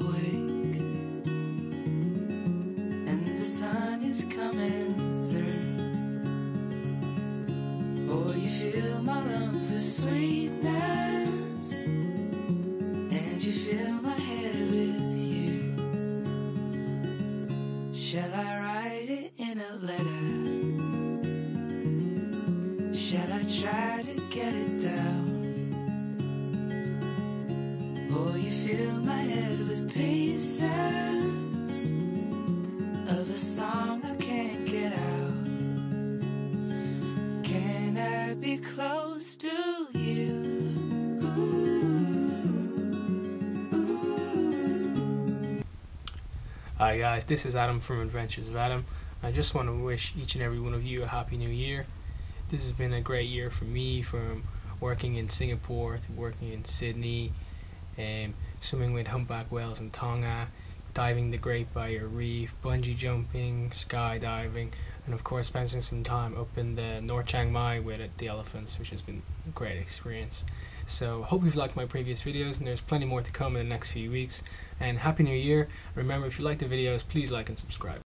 awake And the sun is coming through Oh, you fill my lungs with sweetness And you fill my head with you Shall I write it in a letter? Shall I try to get it down? My head with pieces of a song I can't get out? Can I be close to you? Ooh, ooh. Hi guys, this is Adam from Adventures of Adam. I just want to wish each and every one of you a happy new year. This has been a great year for me from working in Singapore to working in Sydney, um, swimming with humpback whales in Tonga, diving the Great Barrier Reef, bungee jumping, skydiving, and of course spending some time up in the North Chiang Mai with the elephants, which has been a great experience. So hope you've liked my previous videos and there's plenty more to come in the next few weeks. And Happy New Year. Remember if you like the videos, please like and subscribe.